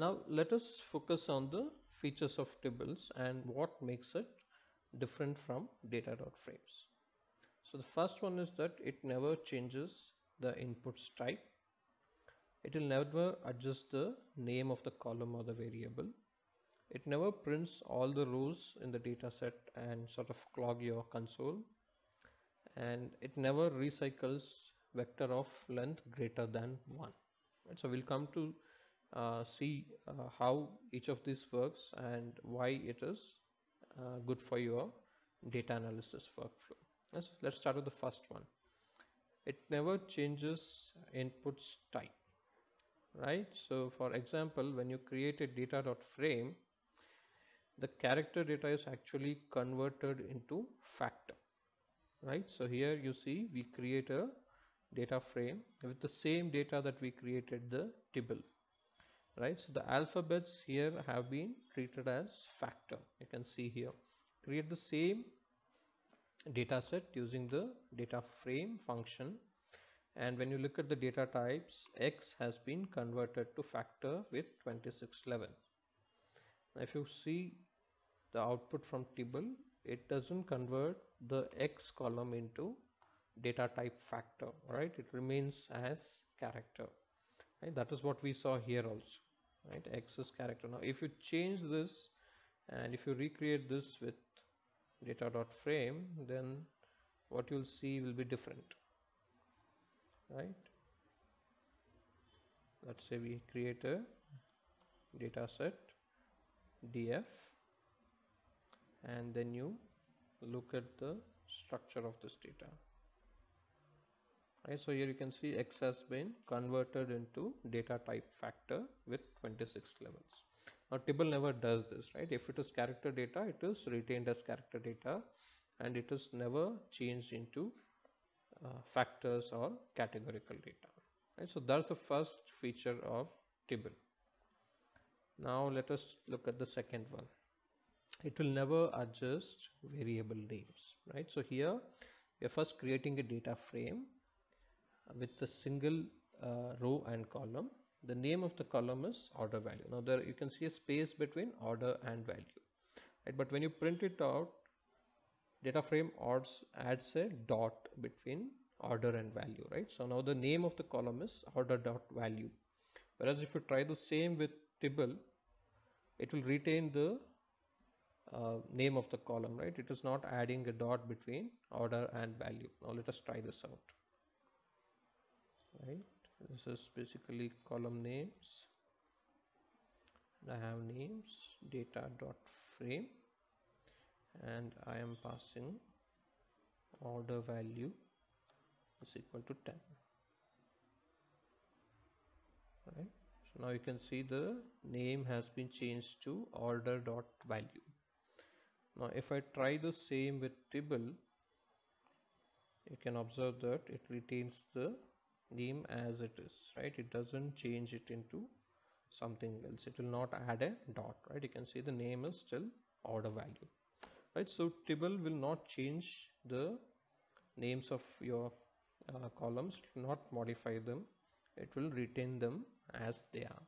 Now let us focus on the features of tibbles and what makes it different from data.frames. So the first one is that it never changes the inputs type. It will never adjust the name of the column or the variable. It never prints all the rows in the data set and sort of clog your console. And it never recycles vector of length greater than 1. Right? So we'll come to uh, see uh, how each of these works and why it is uh, good for your data analysis workflow. Let's, start with the first one. It never changes inputs type, right? So for example, when you create a data.frame, the character data is actually converted into factor, right? So here you see we create a data frame with the same data that we created the tibble right? So the alphabets here have been treated as factor. You can see here. Create the same data set using the data frame function. And when you look at the data types x has been converted to factor with 2611 now if you see the output from tibble it doesn't convert the x column into data type factor right? It remains as character right? That is what we saw here also right is character. Now if you change this and if you recreate this with data dot frame then what you'll see will be different right? Let's say we create a data set df and then you look at the structure of this data right so here you can see x has been converted into data type factor with 26 levels. Now tibble never does this right? If it is character data it is retained as character data and it is never changed into uh, factors or categorical data. Right so that's the first feature of tibble now let us look at the second one. It will never adjust variable names right? So here we are first creating a data frame with a single uh, row and column. The name of the column is order value. Now there you can see a space between order and value right? But when you print it out data frame adds adds a dot between order and value right? So now the name of the column is order dot value. Whereas if you try the same with tibble it will retain the uh, name of the column right? It is not adding a dot between order and value. Now let us try this out right? This is basically column names. I have names data dot frame and I am passing order value is equal to 10 right? So now you can see the name has been changed to order dot value. Now if I try the same with tibble you can observe that it retains the name as it is right? It doesn't change it into something else. It will not add a dot right? You can see the name is still order value right? So tibble will not change the names of your uh, columns. Not modify them. It will retain them as they are